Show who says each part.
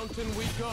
Speaker 1: mountain we go.